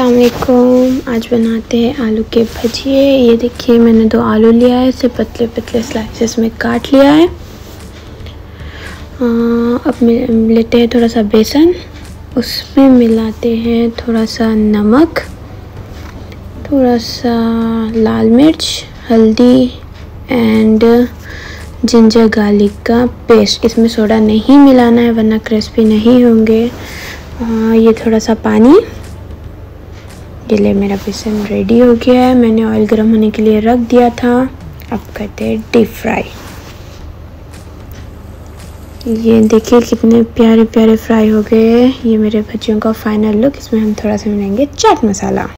असलकुम आज बनाते हैं आलू के भजिए। ये देखिए मैंने दो आलू लिया है इसे पतले पतले स्लाइसेस में काट लिया है। आ, अब लेते हैं थोड़ा सा बेसन। उसमें मिलाते हैं थोड़ा सा नमक थोड़ा सा लाल मिर्च हल्दी एंड जिंजर गार्लिक का पेस्ट इसमें सोडा नहीं मिलाना है वरना क्रिस्पी नहीं होंगे। आ, ये थोड़ा सा पानी। ये ले मेरा बेसन रेडी हो गया है। मैंने ऑयल गर्म होने के लिए रख दिया था। अब करते हैं डीप फ्राई ये देखिए कितने प्यारे प्यारे फ्राई हो गए ये मेरे बच्चों का फाइनल लुक इसमें हम थोड़ा सा मिलाएँगे चाट मसाला।